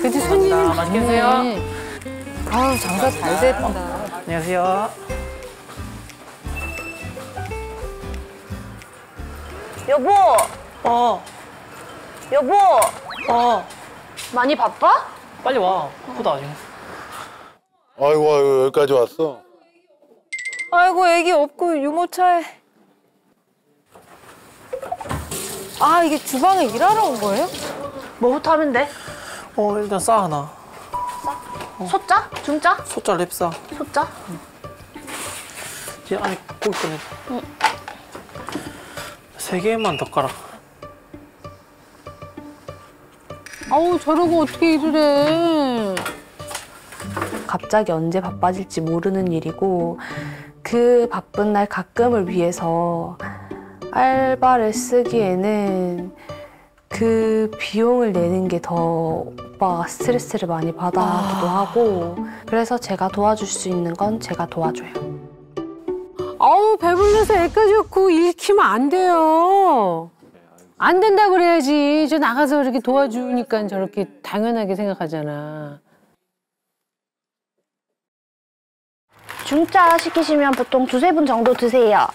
그래도 손님이 맛있게 드세요. 많네. 아우 장사 잘 됐다. 안녕하세요. 여보, 어, 여보, 어, 많이 바빠? 빨리 와. 바쁘다 지금. 아이고 아이고 여기까지 왔어. 아이고 애기 없고 유모차에. 아 이게 주방에 일하러 온 거예요? 뭐부터 하면 돼? 어, 일단 싸 하나. 소자? 중자? 소짜 랩 싸. 소자? 이제 안에 고기 꺼내. 세 개만 더 깔아. 아우 저러고 어떻게 일을 해? 갑자기 언제 바빠질지 모르는 일이고 그 바쁜 날 가끔을 위해서 알바를 쓰기에는 그 비용을 내는 게 더 오빠가 스트레스를 많이 받아하기도 하고 그래서 제가 도와줄 수 있는 건 제가 도와줘요. 아우 배불러서 애까지 없고 일키면 안 돼요. 안 된다 그래야지. 저 나가서 이렇게 도와주니까 저렇게 당연하게 생각하잖아. 중자 시키시면 보통 두세 분 정도 드세요.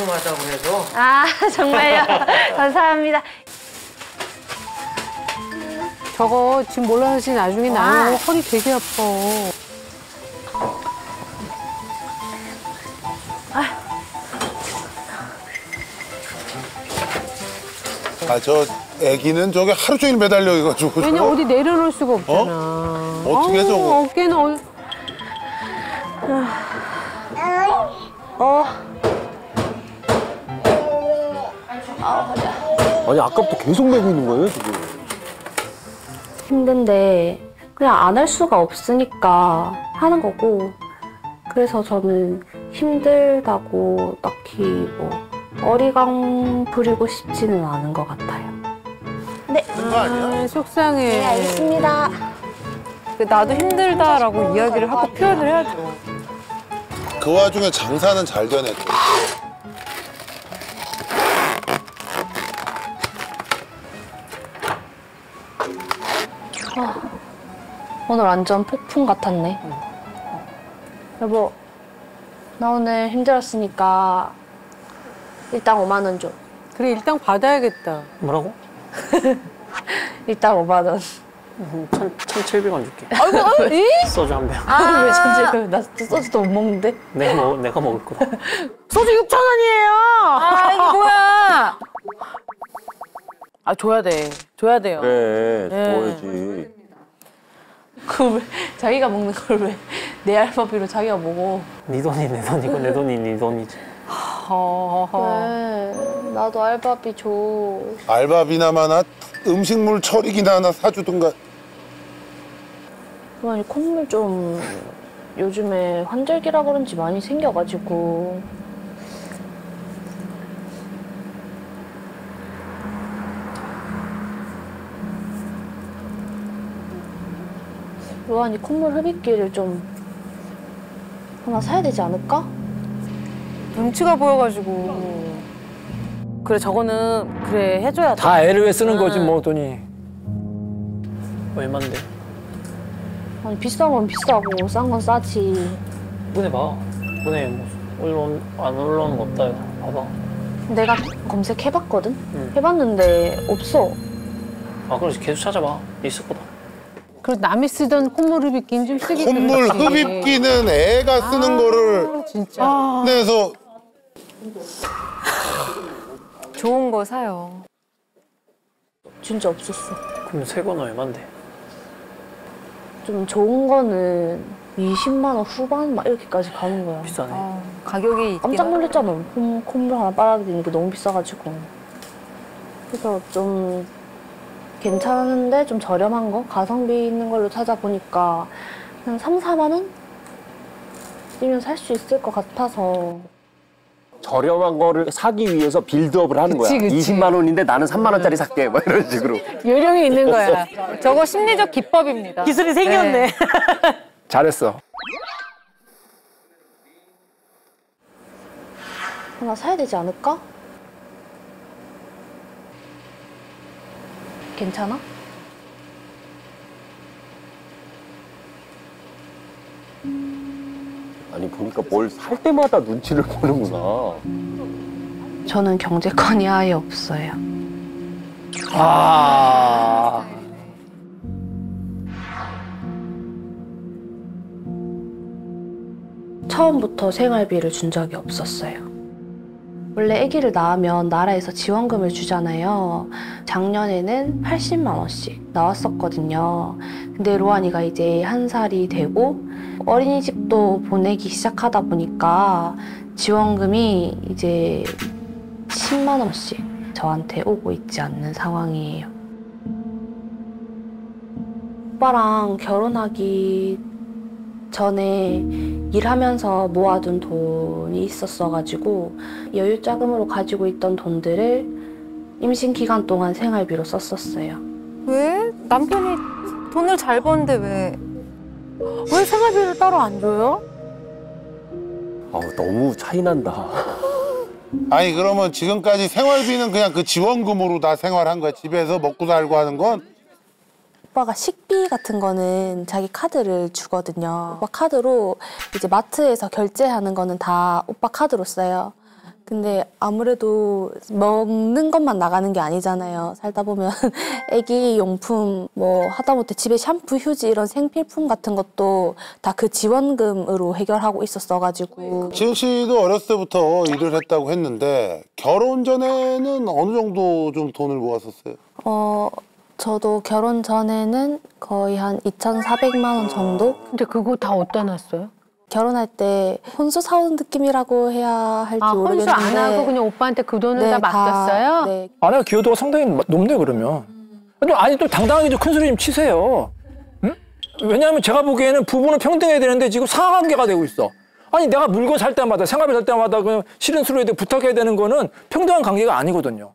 궁금하다고 해서. 아, 정말요? 감사합니다. 저거 지금 몰라서 나중에 나면 허리 되게 아파. 아 저 애기는 저게 하루 종일 매달려 가지고. 왜냐 어디 내려놓을 수가 없잖아. 어떻게 해, 아우, 저거? 어깨는 어... 아니 아까부터 계속 매고 있는 거예요 지금? 힘든데 그냥 안 할 수가 없으니까 하는 거고 그래서 저는 힘들다고 딱히 뭐 어리광 부리고 싶지는 않은 것 같아요. 아니야? 아, 속상해. 네, 알겠습니다. 나도 힘들다라고 이야기를 하고 표현을 해야죠. 그 와중에 장사는 잘 되네. 또. 오늘 완전 폭풍 같았네. 여보, 나 오늘 힘들었으니까 일단 5만 원 줘. 그래 일단 받아야겠다. 뭐라고? 일단 5만 원. 음, 천, 천칠백 원 줄게. 아이고, 아이고, 이? 소주 한 병. 아, 왜 전체 나 소주도 못 먹는데? 내가 먹, 내가 먹을 거다. 소주 6천 원이에요. 아 이게 뭐야? 아 줘야 돼. 줘야 돼요. 그래 네. 줘야지. 그걸 왜 자기가 먹는 걸 왜 내 알바비로 자기가 먹어? 네 돈이 내 돈이고 내 돈이 네 돈이지. 왜? 나도 알바비 줘. 알바비나마나 음식물 처리기나 하나 사주든가. 아니 콧물 좀 요즘에 환절기라 그런지 많이 생겨가지고 로안이 콧물 흡입기를 좀 하나 사야 되지 않을까? 눈치가 보여가지고. 그래 저거는 그래 해줘야 돼. 다 애를 왜 쓰는 거지 응. 뭐 돈이. 얼만데? 아니 비싼 건 비싸고 싼 건 싸지 문에 봐. 문에 뭐 올라온 안 올라오는 거 없다. 이거. 봐봐. 내가 검색해봤거든? 응. 해봤는데 없어 아 그래서 계속 찾아봐. 있을 거다. 그리고 남이 쓰던 콧물 흡입기는 좀 쓰기 콧물 그렇지. 흡입기는 애가 쓰는 거를 진짜. 내서 좋은 거 사요. 진짜 없었어 그럼 새 거는 얼만데? 좀 좋은 거는 20만 원 후반 막 이렇게까지 가는 거야. 비싸네. 어, 가격이 깜짝 하- 놀랐잖아. 콧- 콧물 하나 빨아들이는 게 너무 비싸가지고. 그래서 좀 괜찮은데 좀 저렴한 거 가성비 있는 걸로 찾아보니까 한 3, 4만 원? 이면 살 수 있을 것 같아서 저렴한 거를 사기 위해서 빌드업을 하는 거야. 그치, 그치. 20만 원인데 나는 3만 원짜리 살게. 뭐 이런 식으로. 요령이 있는 거야. 저거 심리적 기법입니다. 기술이 생겼네. 잘했어. 하나 사야 되지 않을까? 괜찮아? 아니 보니까 뭘 살 때마다 눈치를 보는구나. 저는 경제권이 아예 없어요. 아. 처음부터 생활비를 준 적이 없었어요. 원래 아기를 낳으면 나라에서 지원금을 주잖아요. 작년에는 80만 원씩 나왔었거든요. 근데 로안이가 이제 한 살이 되고 어린이집도 보내기 시작하다 보니까 지원금이 이제 10만 원씩 저한테 오고 있지 않는 상황이에요. 오빠랑 결혼하기 전에 일하면서 모아둔 돈이 있었어가지고 여유 자금으로 가지고 있던 돈들을 임신 기간 동안 생활비로 썼었어요. 왜? 남편이 돈을 잘 버는데 왜? 왜 생활비를 따로 안 줘요? 아 너무 차이 난다. 아니 그러면 지금까지 생활비는 그냥 그 지원금으로 다 생활한 거야 집에서 먹고 살고 하는 건 오빠가 식비 같은 거는 자기 카드를 주거든요. 오빠 카드로 이제 마트에서 결제하는 거는 다 오빠 카드로 써요. 근데 아무래도 먹는 것만 나가는 게 아니잖아요. 살다 보면 애기 용품 뭐 하다못해 집에 샴푸, 휴지 이런 생필품 같은 것도 다 그 지원금으로 해결하고 있었어가지고 지은 씨도 어렸을 때부터 일을 했다고 했는데 결혼 전에는 어느 정도 좀 돈을 모았었어요? 어 저도 결혼 전에는 거의 한 2,400만 원 정도 근데 그거 다 어디다 놨어요? 결혼할 때 혼수 사온 느낌이라고 해야 할지 아, 혼수 모르겠는데 안 하고 그냥 오빠한테 그 돈을 네, 다 맡겼어요? 네. 아내가 기여도가 상당히 높네 그러면. 근데 아니 또 당당하게 좀 큰 소리 좀 치세요. 응? 왜냐하면 제가 보기에는 부부는 평등해야 되는데 지금 상관계가 되고 있어. 아니 내가 물건 살 때마다 생활비 살 때마다 그 실은 수로에 대해 부탁해야 되는 거는 평등한 관계가 아니거든요.